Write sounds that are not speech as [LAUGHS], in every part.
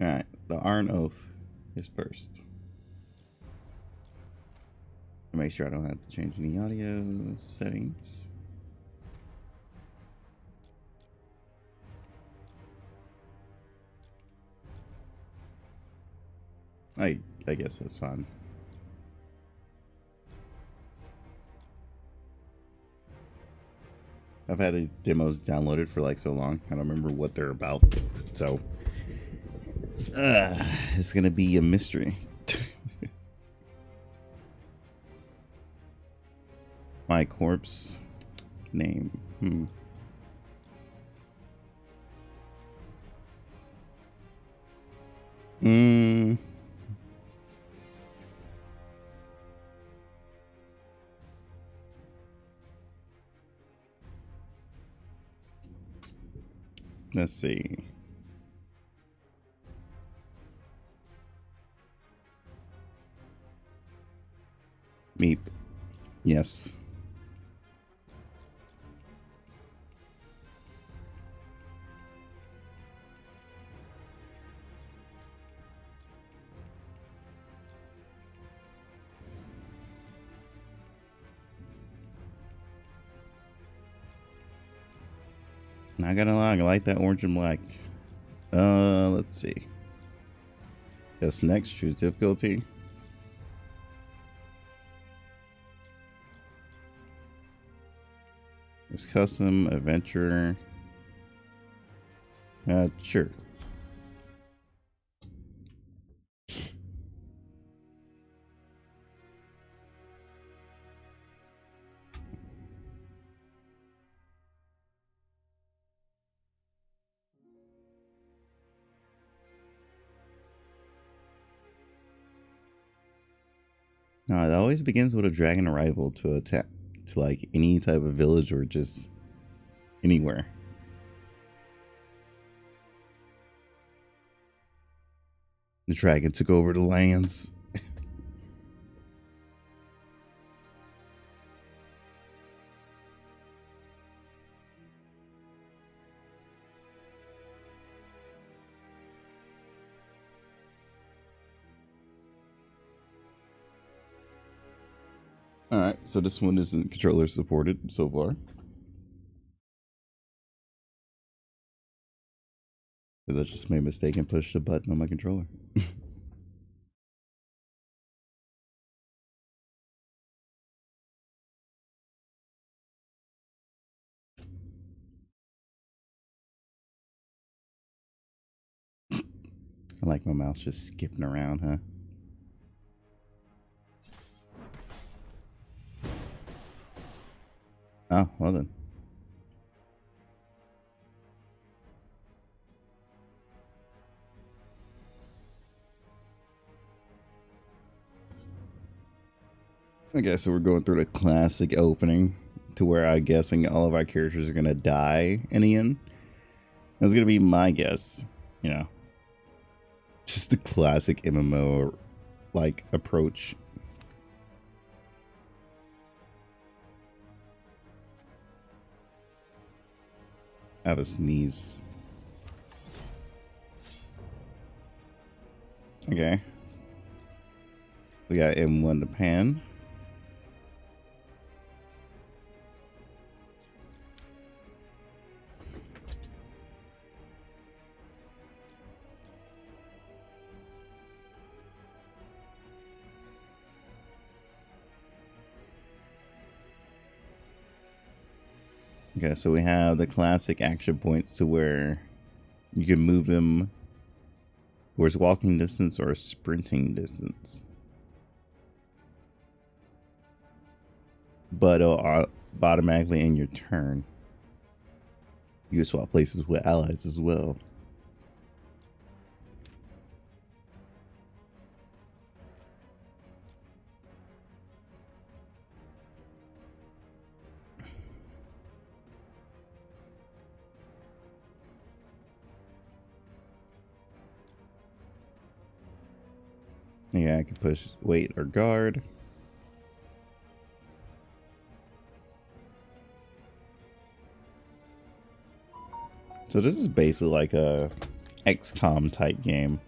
Alright, the Iron Oath is first. Make sure I don't have to change any audio settings. I I guess that's fine. I've had these demos downloaded for like so long. I don't remember what they're about. So uh, it's gonna be a mystery. [LAUGHS] My corpse name. Hmm. Hmm. Let's see. Meep. Yes. Not gonna lie, I like that orange and black. Uh, let's see. Guess next, choose difficulty. It's custom, adventure. Uh, sure. No, it always begins with a dragon arrival to attack to like any type of village or just anywhere. The dragon took over the lands. So this one isn't controller supported so far. I just made a mistake and pushed a button on my controller. [LAUGHS] I like my mouse just skipping around, huh? Oh, well then. Okay, so we're going through the classic opening to where I'm guessing all of our characters are going to die in the end. That's going to be my guess, you know. Just the classic MMO like approach have a sneeze. Okay. We got M1 to pan. Okay, so we have the classic action points to where you can move them towards walking distance or sprinting distance. But it'll automatically in your turn. You can swap places with allies as well. Yeah, I can push wait or guard. So this is basically like a XCOM type game.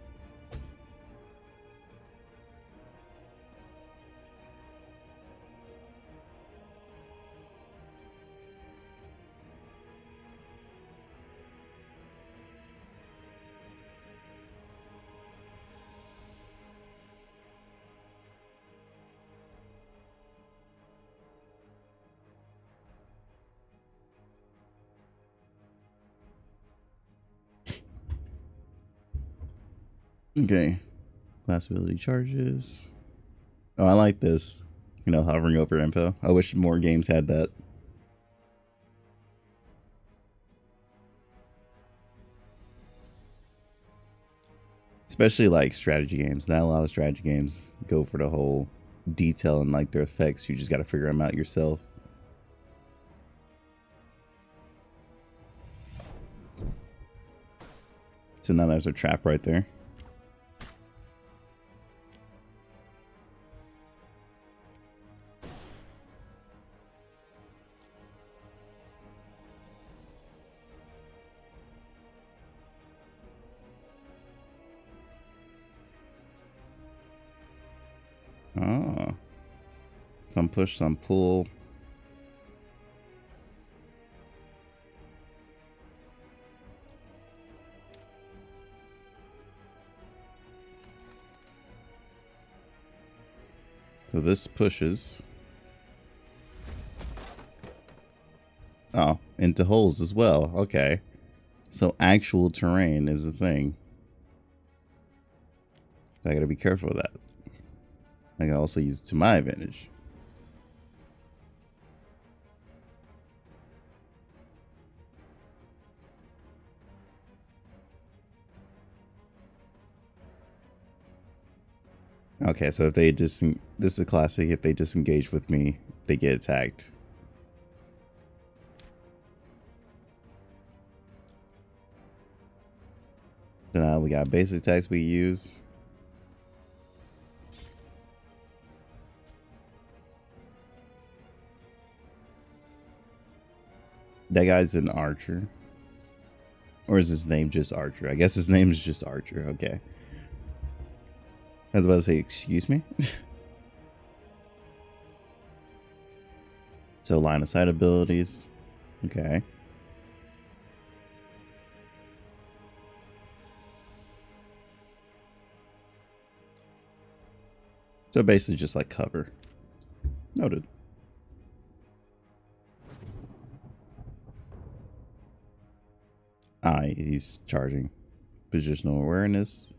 Okay. Class ability charges. Oh, I like this. You know, hovering over info. I wish more games had that. Especially like strategy games. Not a lot of strategy games go for the whole detail and like their effects. You just got to figure them out yourself. So now there's a trap right there. Some push, some pull. So this pushes. Oh, into holes as well. Okay. So actual terrain is a thing. I gotta be careful of that. I can also use it to my advantage. Okay, so if they dis this is a classic, if they disengage with me, they get attacked. Then we got basic attacks we use. That guy's an archer. Or is his name just Archer? I guess his name is just Archer. Okay. I was about to say, excuse me? [LAUGHS] so line of sight abilities. Okay. So basically just like cover. Noted. Ah, he's charging. Positional awareness.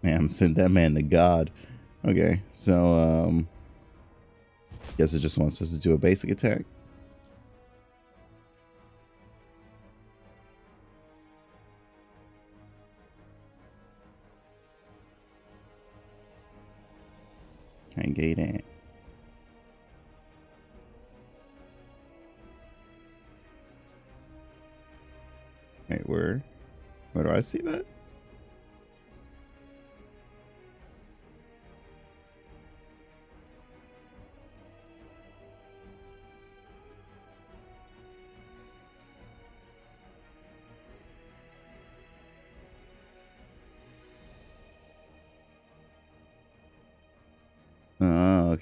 [LAUGHS] Man, sent that man to God. Okay, so um Guess it just wants us to do a basic attack. And gate it. Wait, where? Where do I see that?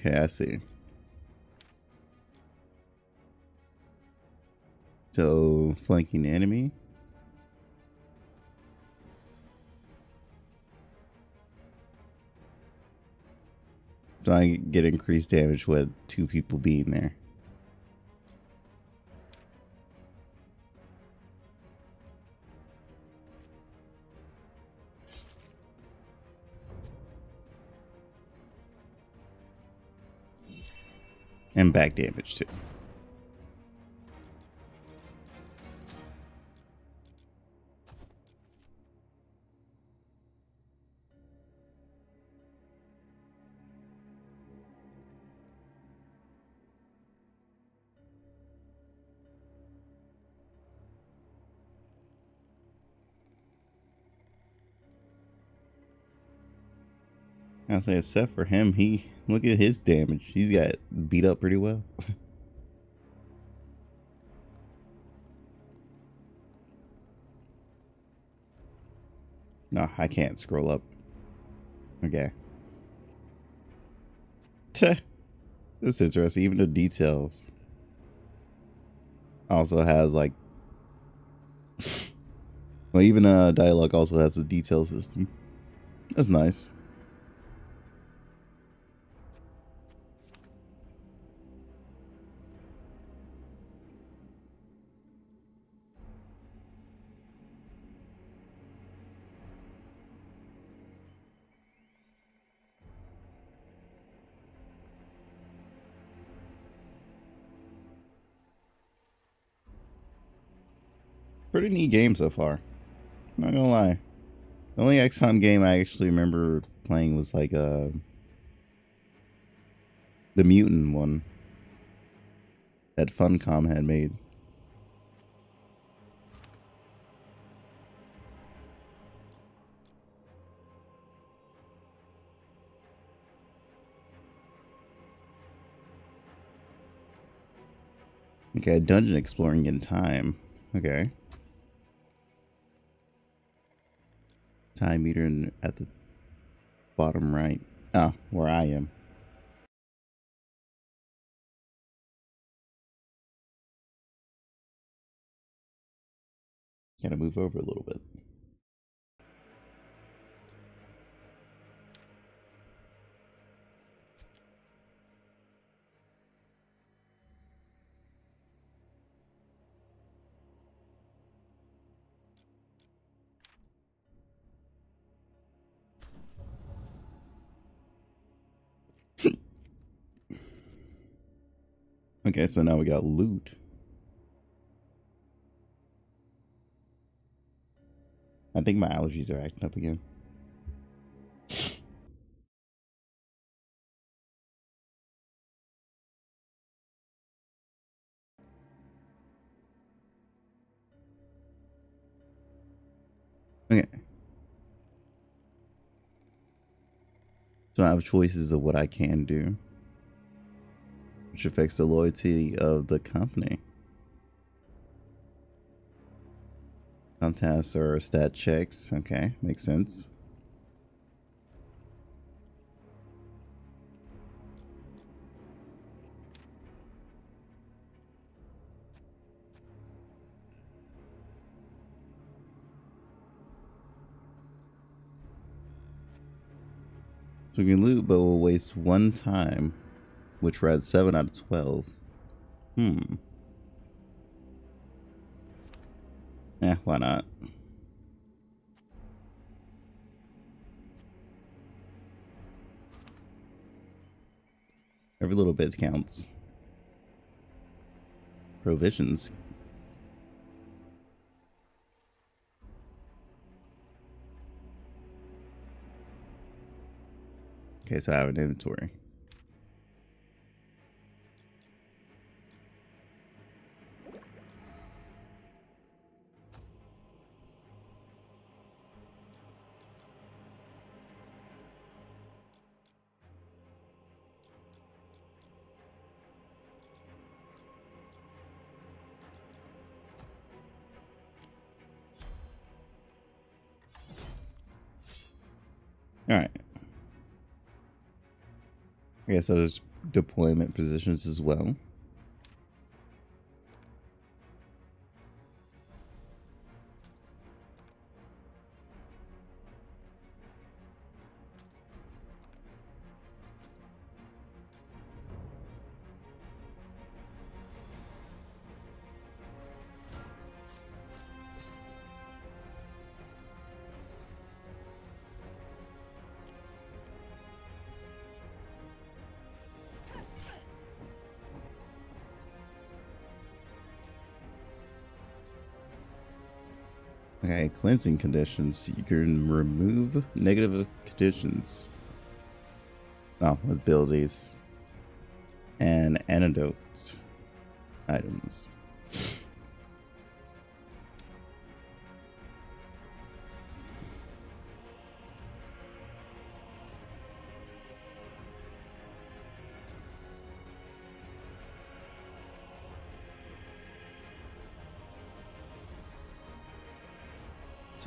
Okay, I see. So, flanking enemy. So I get increased damage with two people being there. And back damage too. I say, except for him, he look at his damage. He's got beat up pretty well. [LAUGHS] no, I can't scroll up. Okay. Teh. This is interesting. Even the details also has like [LAUGHS] well even uh dialogue also has a detail system. That's nice. Pretty neat game so far. Not gonna lie. The only XCOM game I actually remember playing was like uh the mutant one that Funcom had made. Okay, dungeon exploring in time. Okay. Time meter in, at the bottom right. Ah, where I am. Gotta move over a little bit. Okay, so now we got loot. I think my allergies are acting up again. Okay. So I have choices of what I can do which affects the loyalty of the company. Contests or stat checks. Okay, makes sense. So we can loot, but we'll waste one time which read 7 out of 12. Hmm. Eh, why not? Every little bit counts. Provisions. Okay, so I have an inventory. I guess there's deployment positions as well. Okay, cleansing conditions. You can remove negative conditions. Oh, abilities. And antidote items.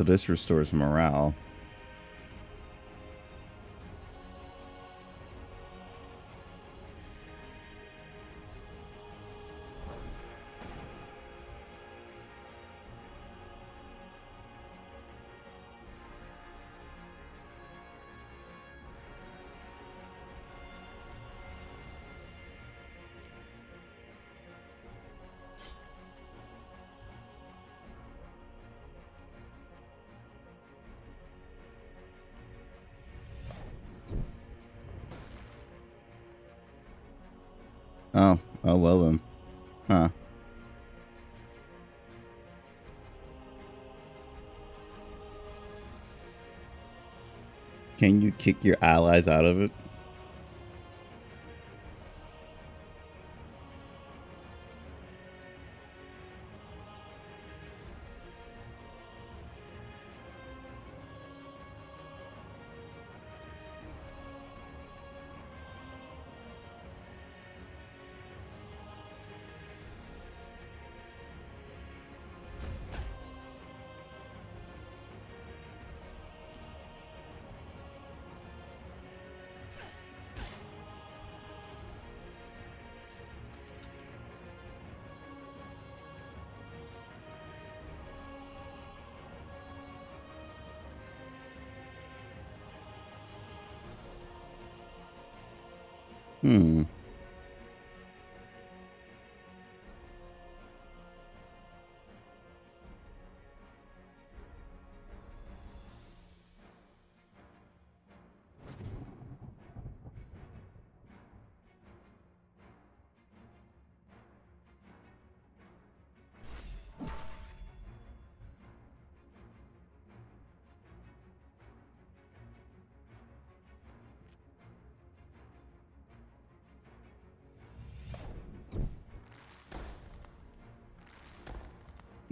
So this restores morale. Can you kick your allies out of it? Hmm.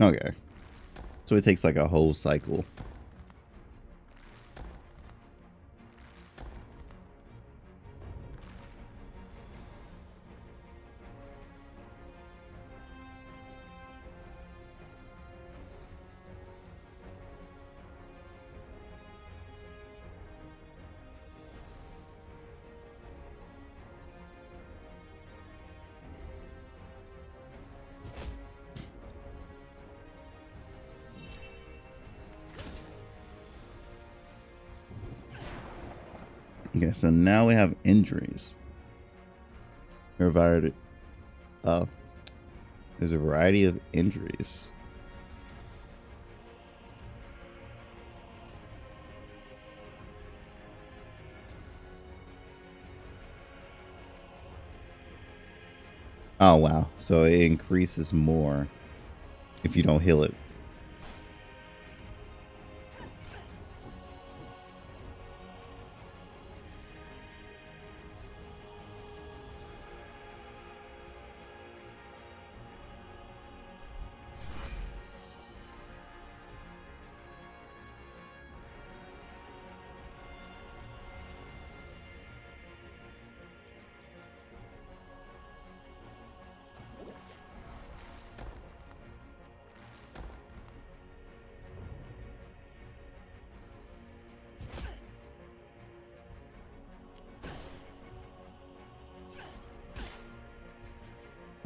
Okay. So it takes like a whole cycle. So now we have injuries. There are uh, there's a variety of injuries. Oh wow, so it increases more if you don't heal it.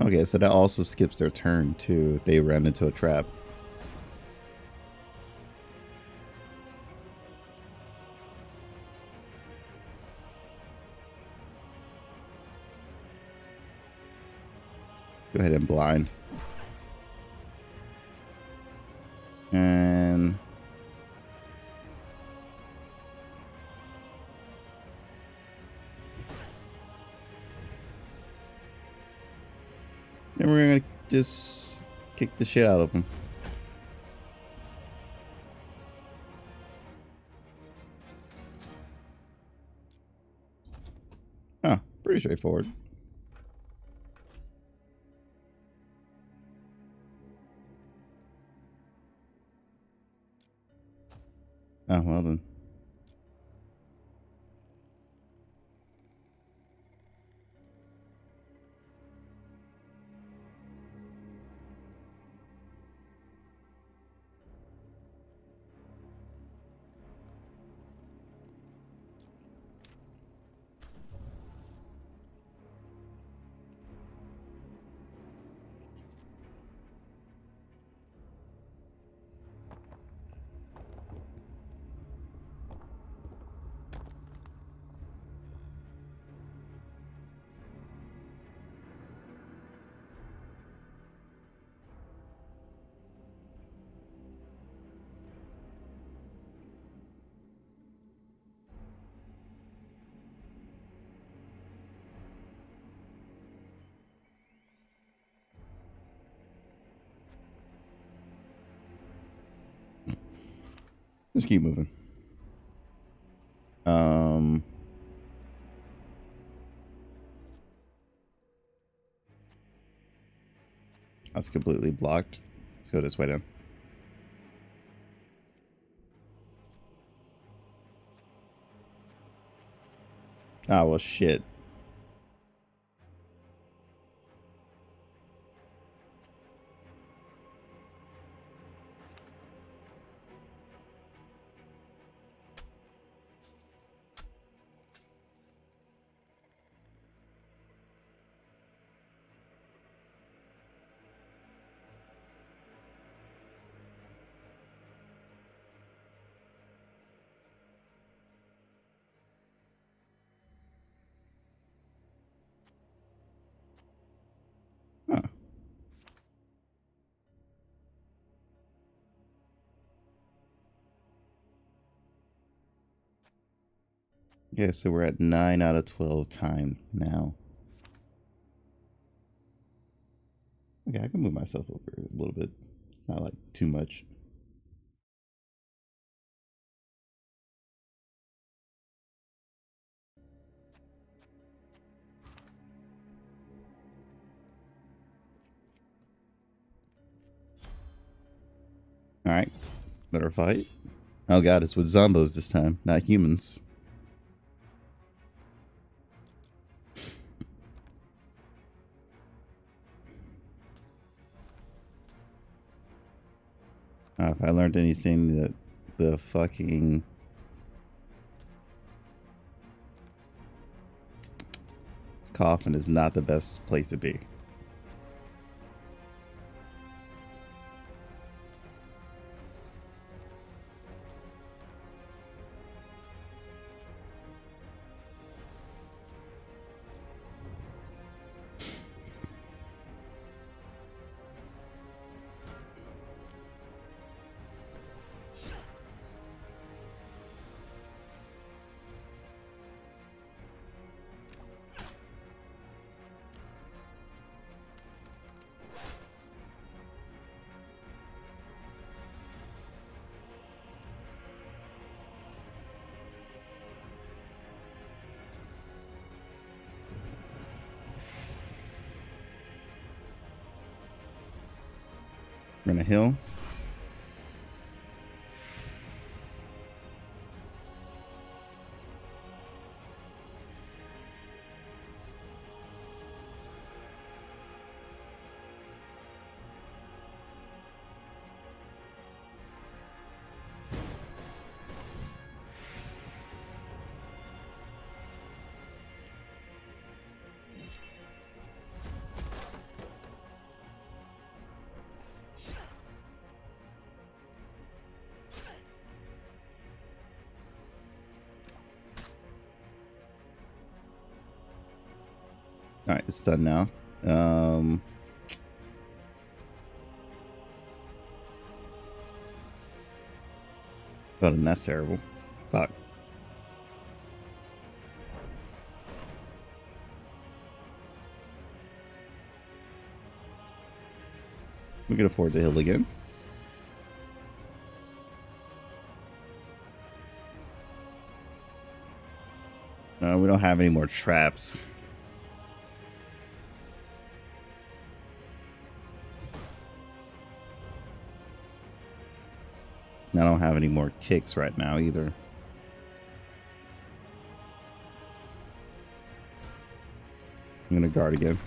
Okay, so that also skips their turn too they run into a trap. Go ahead and blind. Just kick the shit out of them. Huh, pretty straightforward. Just keep moving. Um. That's completely blocked. Let's go this way then. Ah, well, shit. Okay, so we're at 9 out of 12 time now. Okay, I can move myself over a little bit. Not like too much. Alright, better fight. Oh god, it's with zombos this time, not humans. Uh, if I learned anything that the fucking coffin is not the best place to be. Hill. Done now. Um, but that's terrible. Fuck. We can afford the hill again. Uh, we don't have any more traps. I don't have any more kicks right now either. I'm gonna guard again.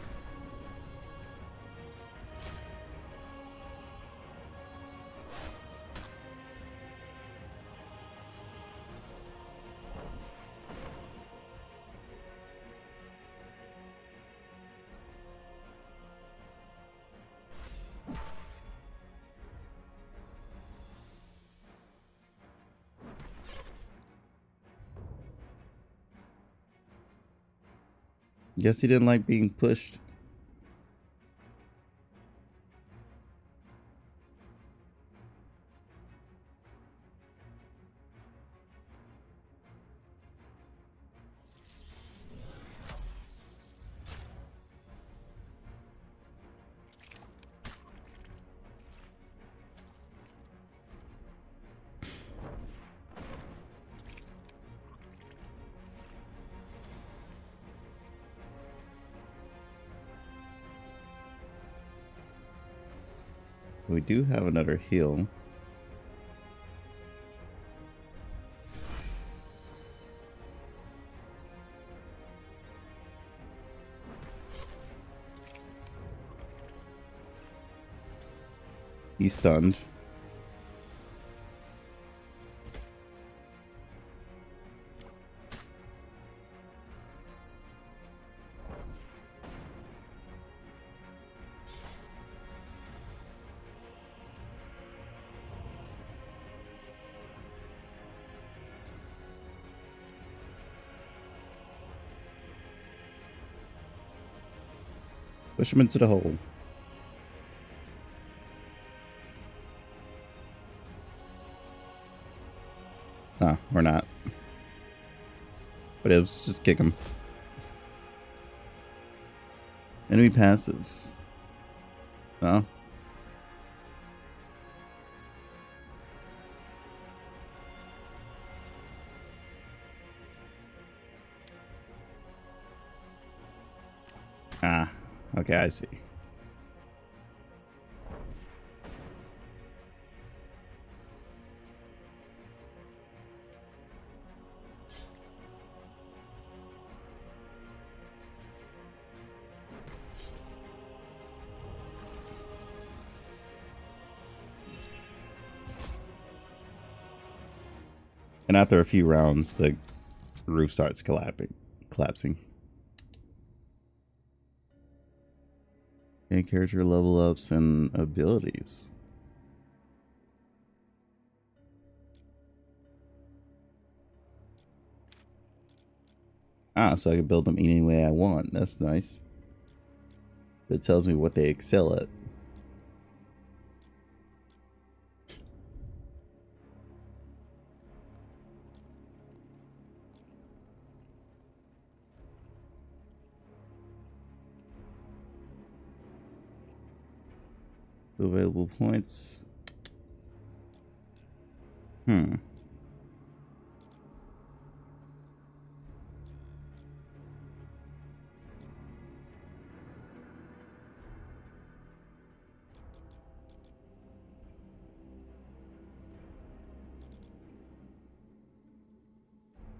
Guess he didn't like being pushed. Have another heal. He's stunned. Push him into the hole. Ah, or not. But it was just kick him. Enemy passive. Oh. Okay, I see. And after a few rounds, the roof starts collapsing. Collapsing. And character level ups and abilities. Ah, so I can build them any way I want. That's nice. It tells me what they excel at. Available points. Hmm.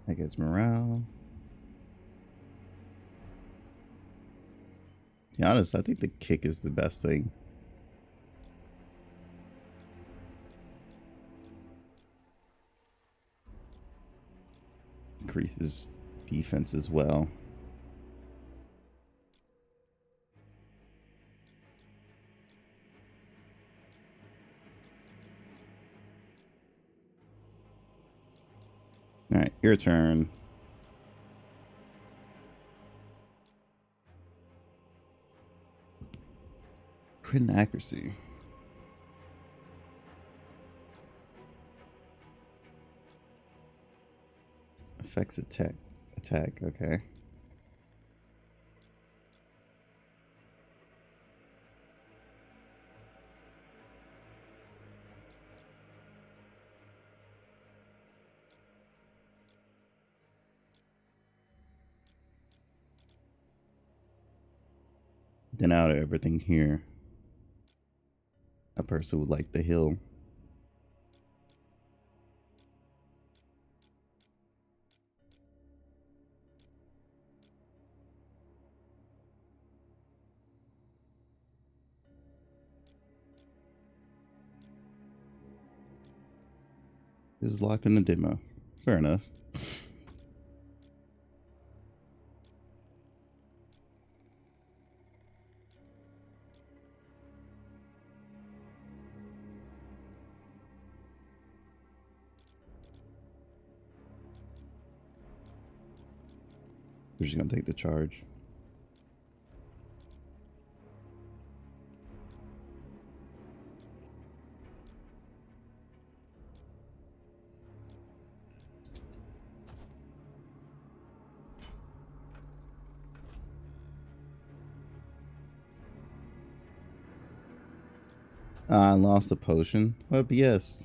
I guess morale. To be honest, I think the kick is the best thing. Increases defense as well. All right, your turn. Crit accuracy. Affects attack. Attack, okay. Then out of everything here, a person would like the hill. Is locked in the demo. Fair enough. We're just gonna take the charge. I lost a potion? What yes.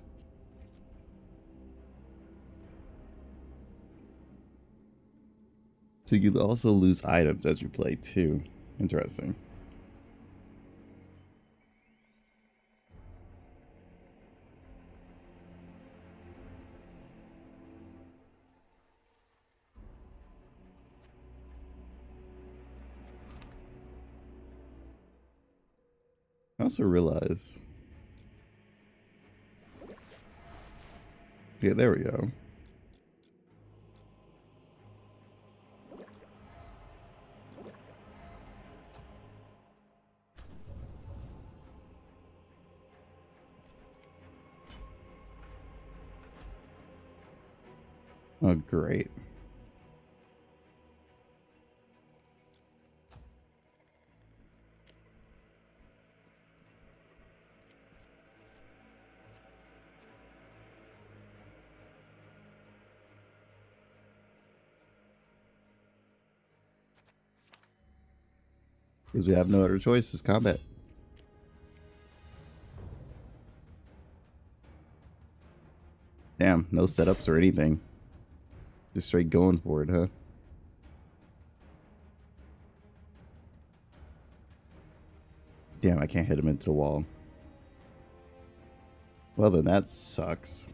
So you also lose items as you play too. Interesting. I also realize Yeah, there we go. Because we have no other choice, it's combat. Damn, no setups or anything. Just straight going for it, huh? Damn, I can't hit him into the wall. Well, then that sucks.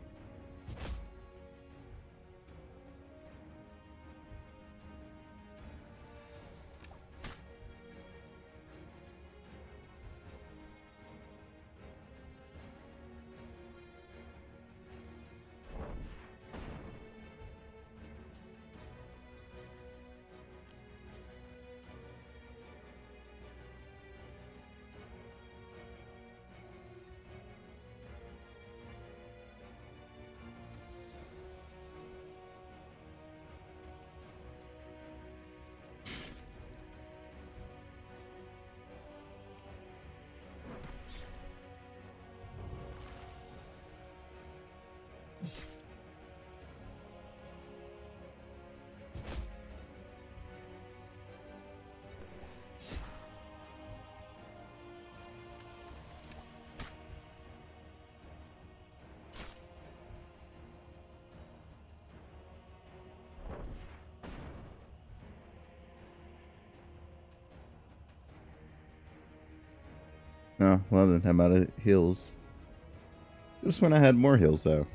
Oh, well then I'm out of heals. Just when I had more heals though.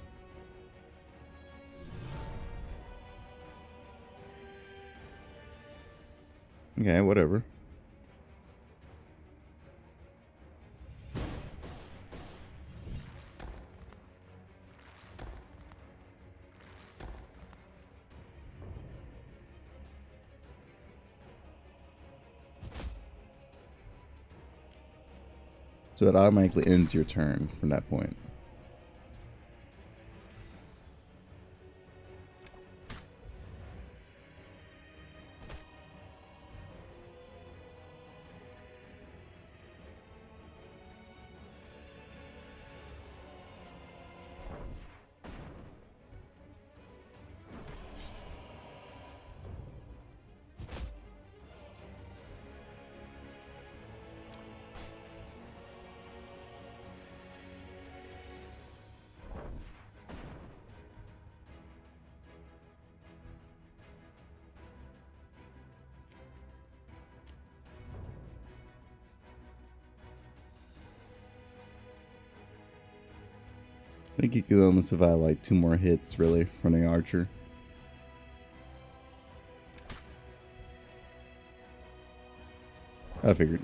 Okay, whatever. So it automatically ends your turn from that point. Think he could only survive like two more hits, really, the archer. I figured.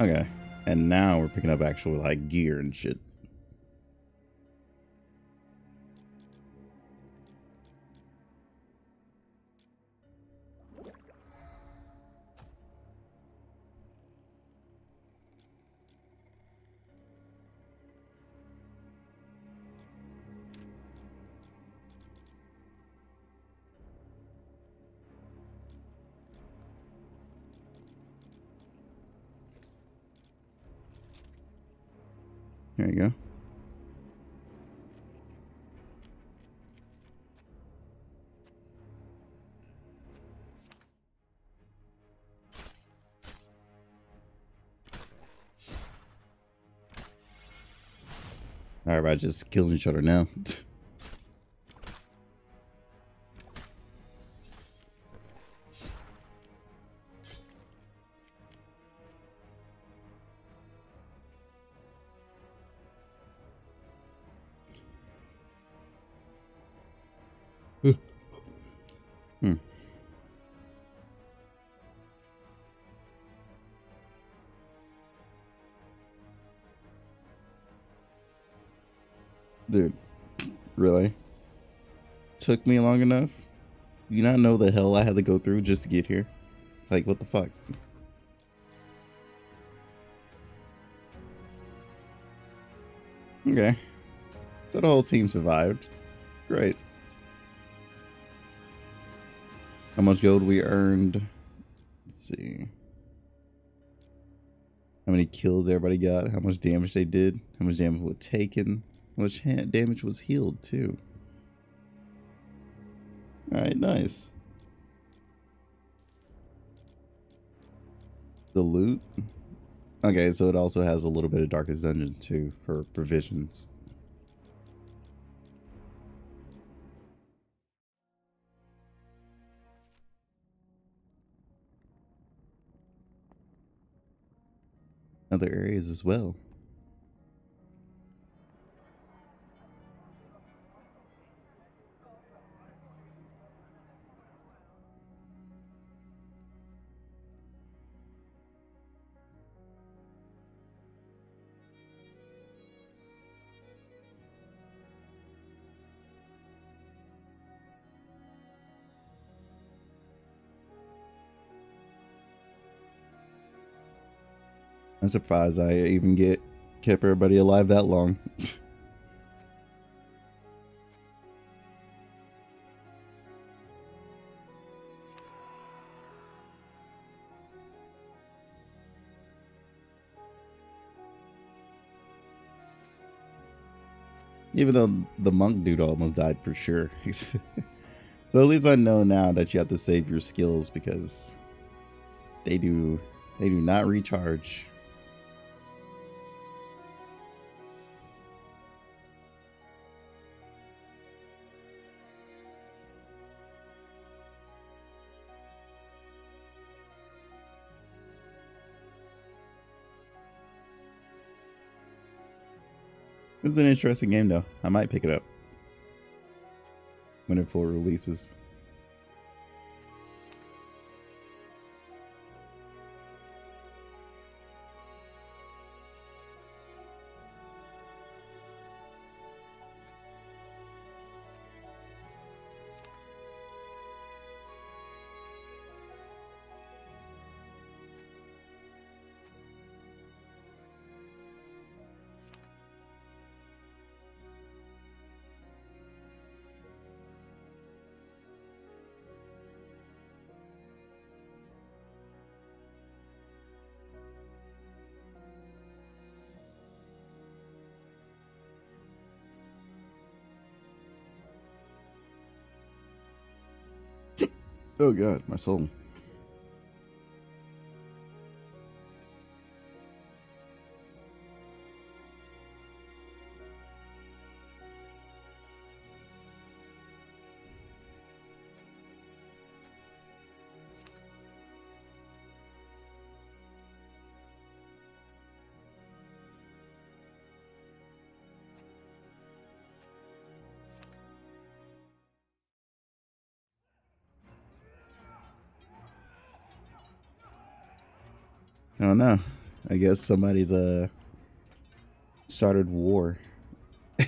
Okay. And now we're picking up actual like gear and shit. Just killing each other now. [LAUGHS] Took me long enough? You not know the hell I had to go through just to get here? Like, what the fuck? Okay. So the whole team survived. Great. How much gold we earned? Let's see. How many kills everybody got? How much damage they did? How much damage was taken? How much damage was healed too? Alright, nice. The loot? Okay, so it also has a little bit of Darkest Dungeon too for provisions. Other areas as well. I'm surprised I even get kept everybody alive that long. [LAUGHS] Even though the monk dude almost died for sure. [LAUGHS] so at least I know now that you have to save your skills because they do they do not recharge. This is an interesting game, though. I might pick it up when it full releases. Oh god, my soul. I don't know. I guess somebody's uh started war. [LAUGHS] I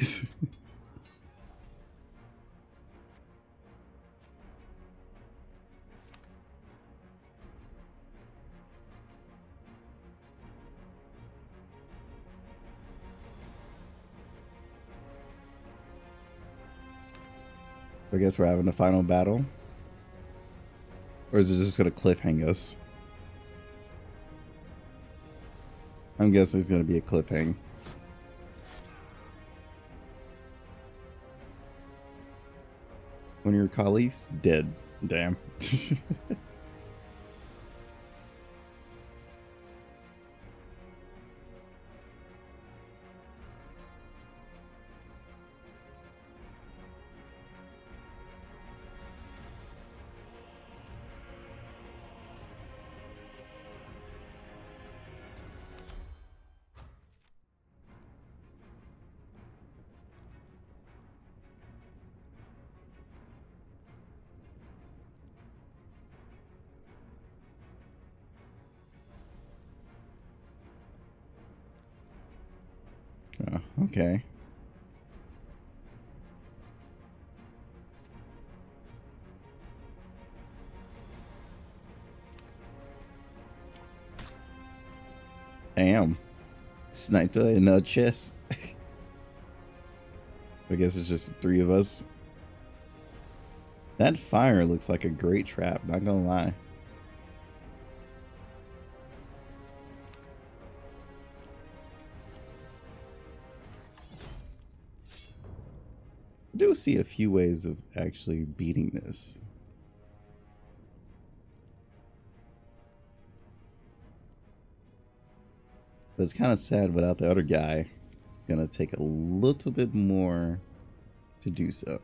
guess we're having a final battle. Or is it just gonna cliffhang us? I'm guessing it's to be a cliffhang. One of your colleagues dead. Damn. [LAUGHS] Okay. Damn. Sniper in the chest. [LAUGHS] I guess it's just three of us. That fire looks like a great trap, not gonna lie. See a few ways of actually beating this. But it's kind of sad without the other guy. It's going to take a little bit more to do so.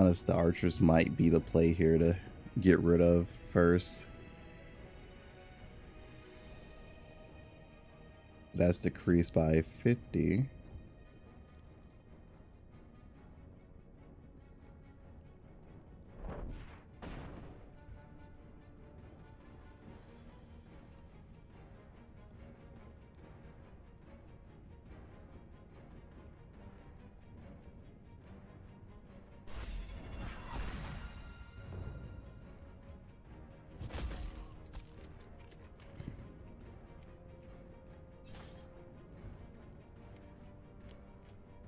Honest, the archers might be the play here to get rid of first. That's decreased by 50.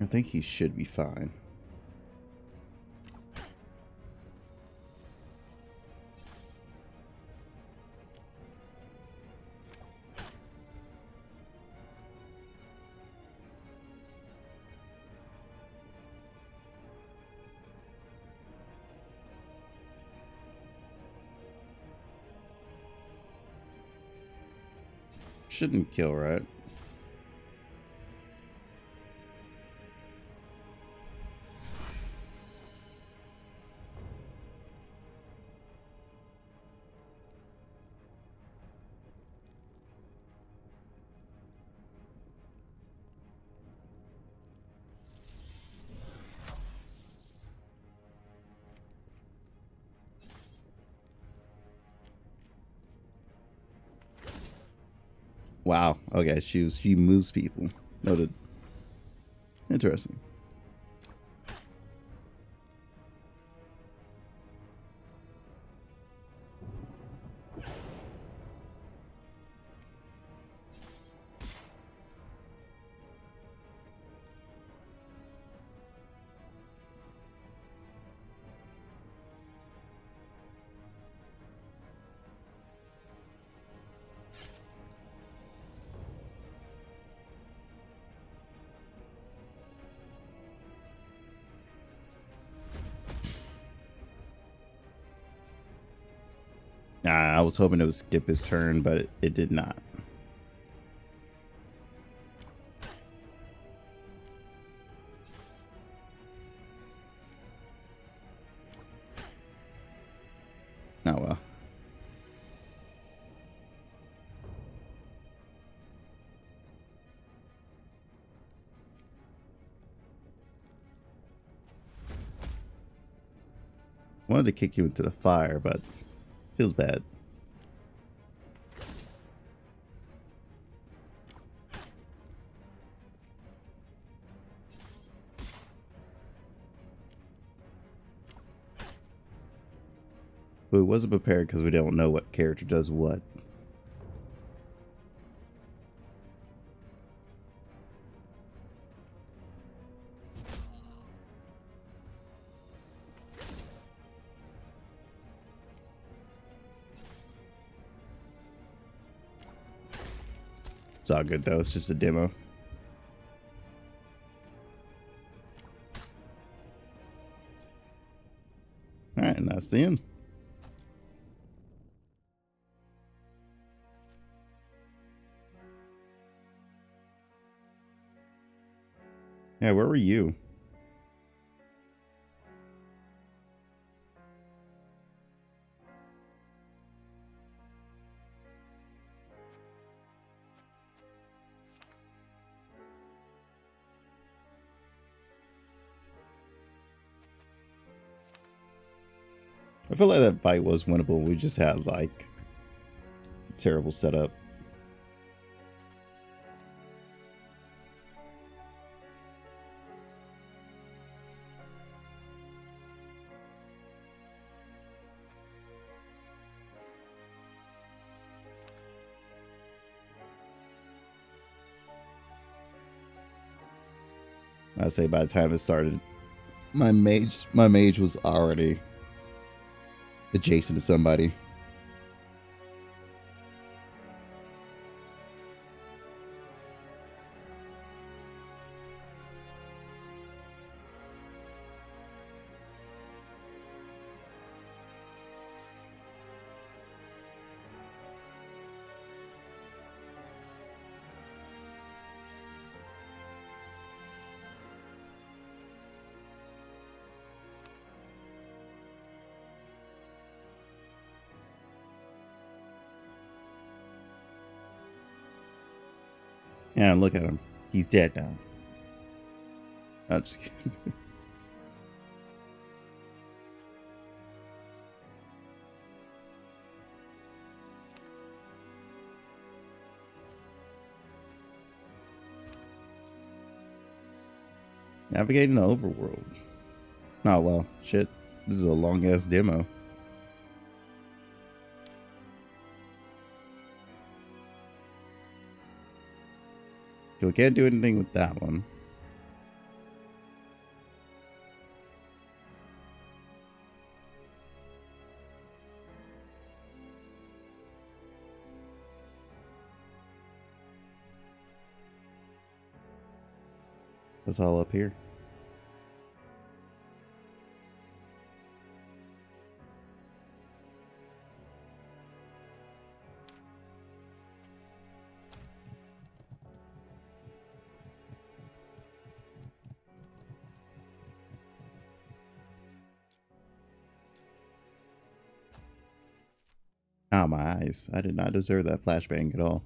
I think he should be fine. Shouldn't kill, right? Wow. Okay, she was, she moves people. Noted. Interesting. Was hoping it would skip his turn, but it, did not. Oh well. Wanted to kick you into the fire, but Feels bad. We wasn't prepared because we don't know what character does what. It's all good though, it's just a demo. Alright, and that's the end. Yeah, where were you? I feel like that fight was winnable. We just had like terrible setup. I say by the time it started, my mage my mage was already adjacent to somebody. Yeah, look at him. He's dead now. I'm just kidding. [LAUGHS] Navigating the overworld. Oh well, shit. This is a long ass demo. So we can't do anything with that one. That's all up here. I did not deserve that flashbang at all.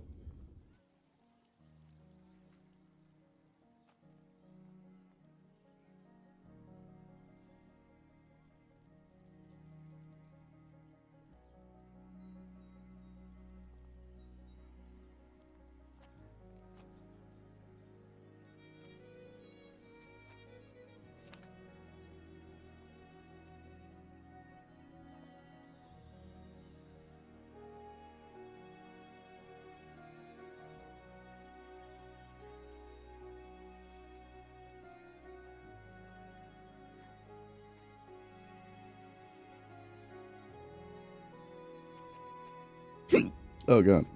Oh god.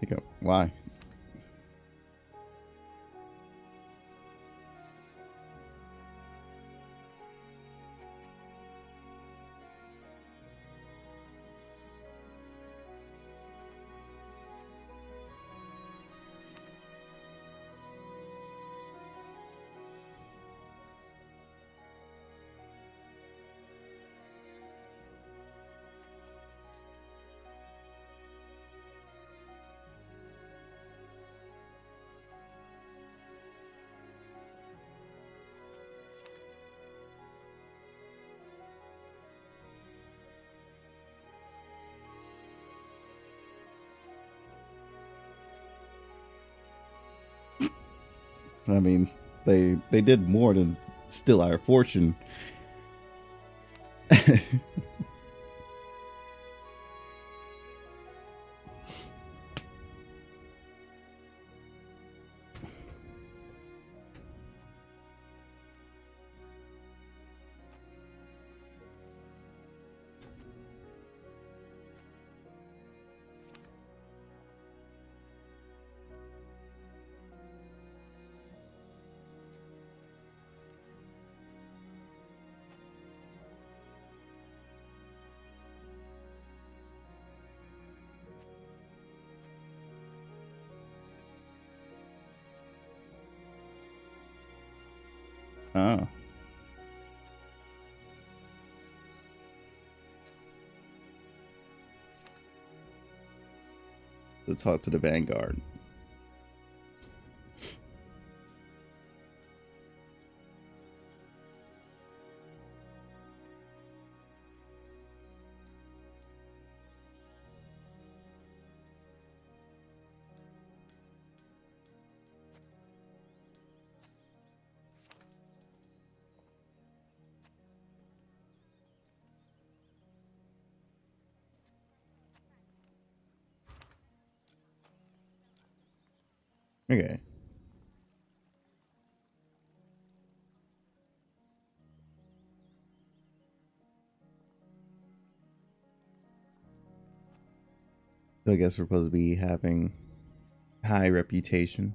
Hiccup. Why? I mean, they they did more than steal our fortune. [LAUGHS] Talk to the Vanguard. Okay. So I guess we're supposed to be having high reputation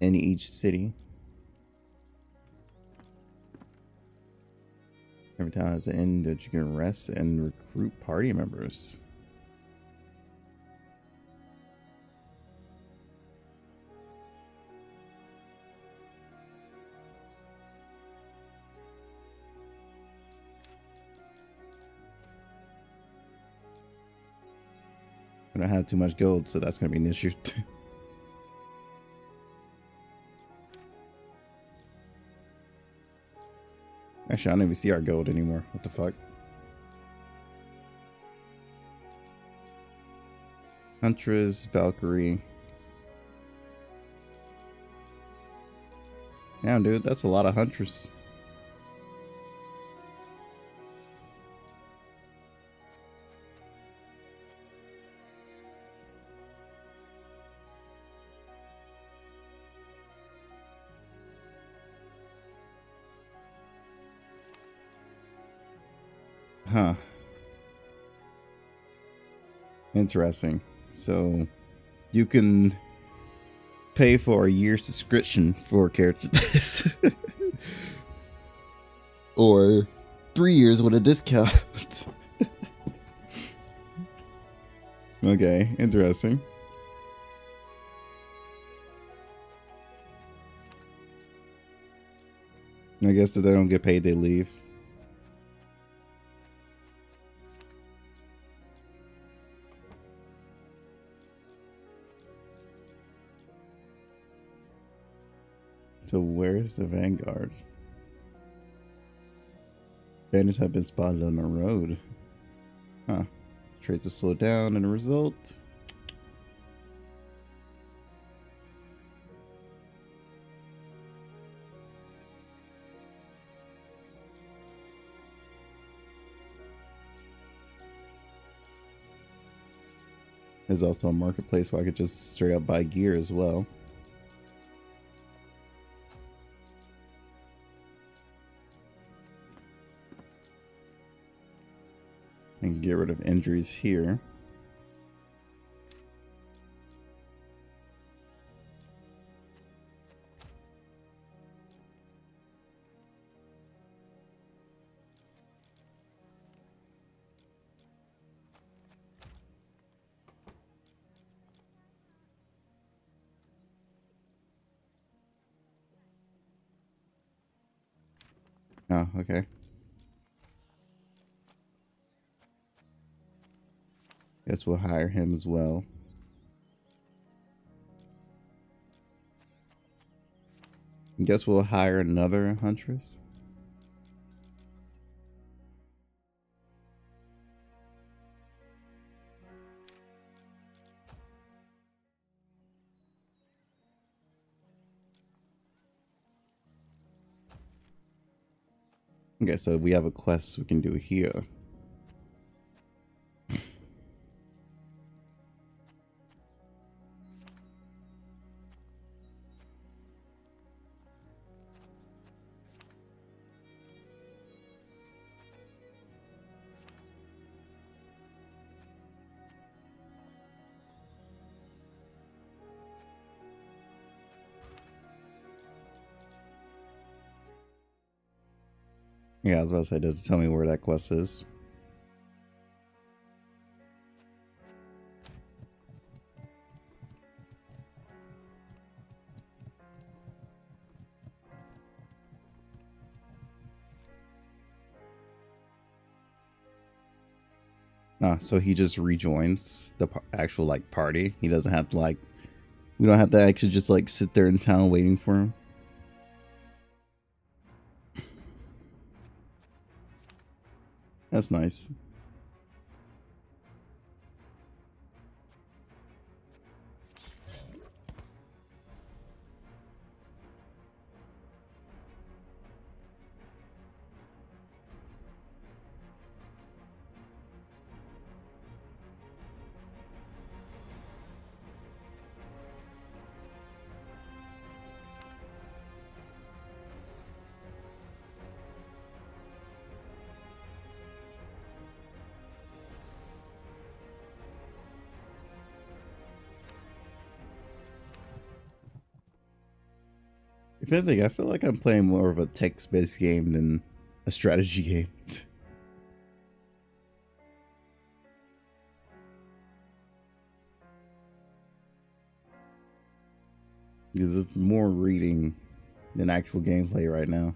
in each city. Every time it's an end that you can rest and recruit party members. I don't have too much gold, so that's gonna be an issue. [LAUGHS] Actually, I don't even see our gold anymore. What the fuck? Huntress, Valkyrie. Damn, dude, that's a lot of Huntress. Interesting. So you can pay for a year subscription for characters. [LAUGHS] or three years with a discount. okay, interesting. I guess if they don't get paid, they leave. So where's the Vanguard? Bandits have been spotted on the road. Huh. Trades have slowed down and a result. There's also a marketplace where I could just straight up buy gear as well. And get rid of injuries here. Oh, okay. Guess we'll hire him as well. Guess we'll hire another huntress. Okay, so we have a quest we can do here. Yeah, I was about to say, does it tell me where that quest is? Ah, so he just rejoins the actual like party. He doesn't have to like. We don't have to actually just like sit there in town waiting for him. That's nice. If anything, I feel like I'm playing more of a text-based game than a strategy [LAUGHS] game. because it's more reading than actual gameplay right now.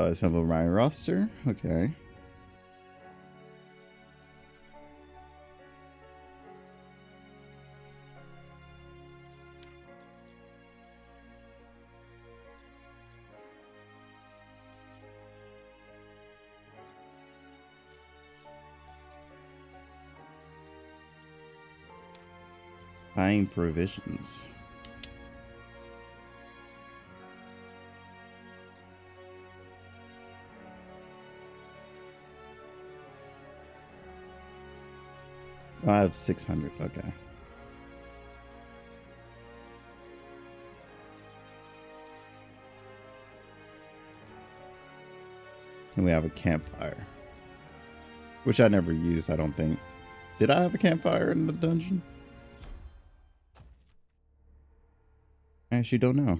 I assemble my roster. Okay. Buying provisions. I have 600. Okay. And we have a campfire. Which I never used, I don't think. Did I have a campfire in the dungeon? I actually don't know.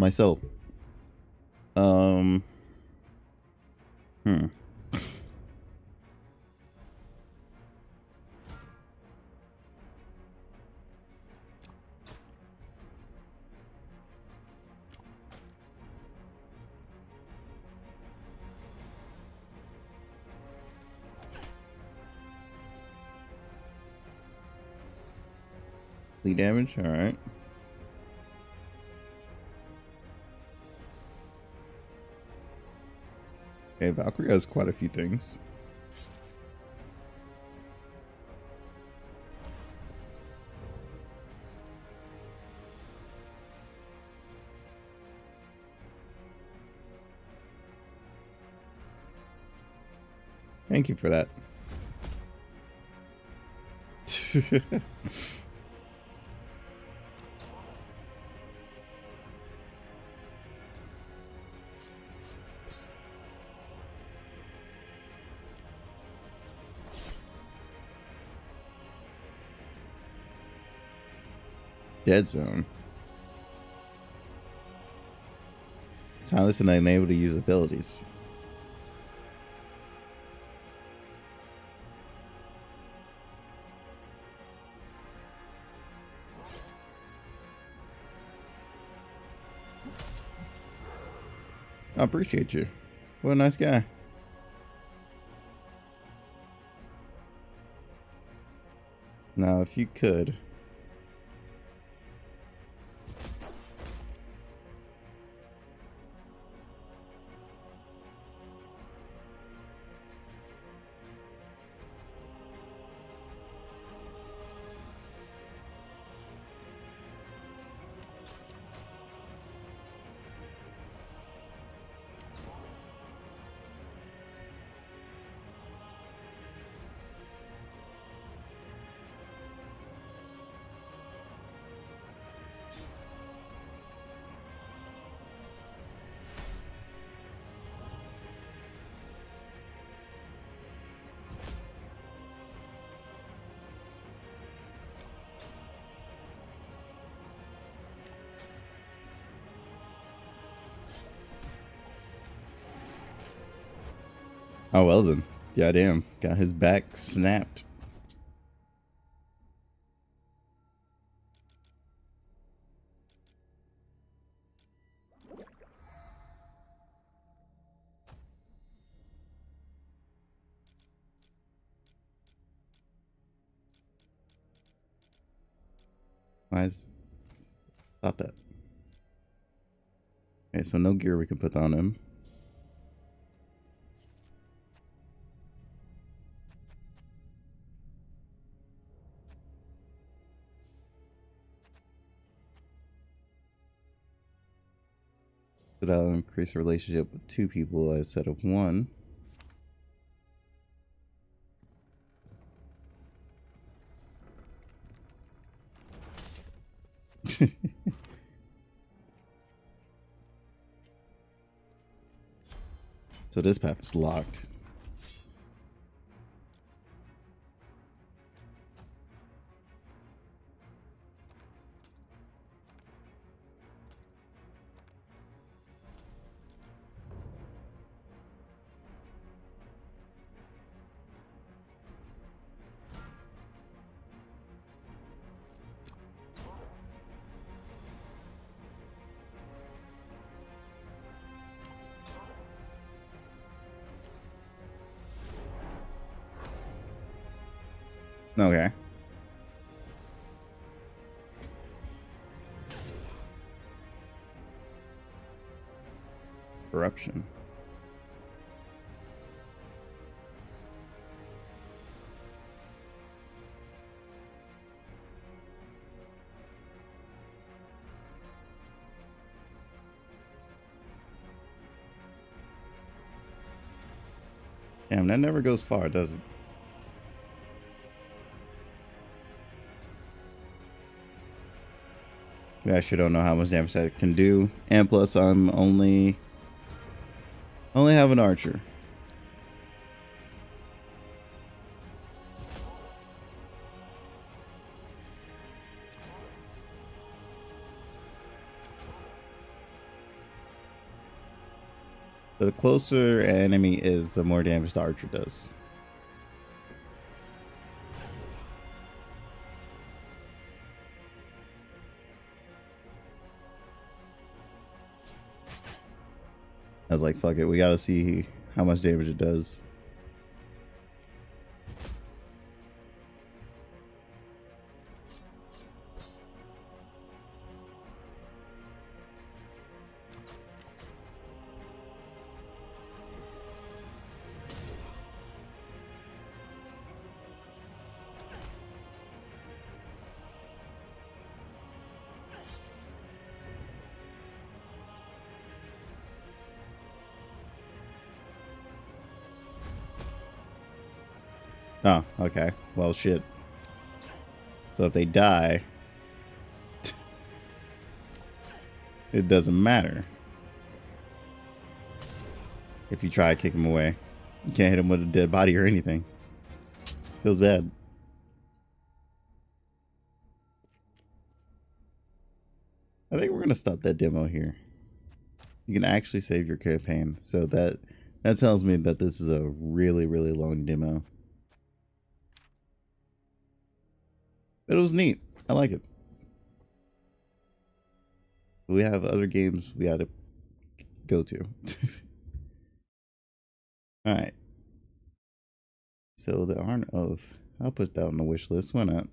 Myself. Um. Hmm. Lead damage, alright. Okay, Valkyrie has quite a few things. Thank you for that. [LAUGHS] Dead zone. Silence and unable to use abilities. I appreciate you. What a nice guy. Now, if you could. Oh well then. Goddamn. Got his back snapped. Why is stop that? Okay, so no gear we can put on him. So that'll increase a relationship with two people instead of one. [LAUGHS] so this path is locked. That never goes far, does it? We actually don't know how much damage that can do. And plus, I'm only... Only have an archer. The closer an enemy is, the more damage the archer does. I was like, fuck it, we gotta see how much damage it does. Shit. So if they die, it doesn't matter. If you try to kick him away, you can't hit him with a dead body or anything. Feels bad. I think we're gonna stop that demo here. You can actually save your campaign, so that that tells me that this is a really, really long demo. But it was neat. I like it. We have other games we got to go to. [LAUGHS] All right. So the Iron Oath. I'll put that on the wish list. Why not?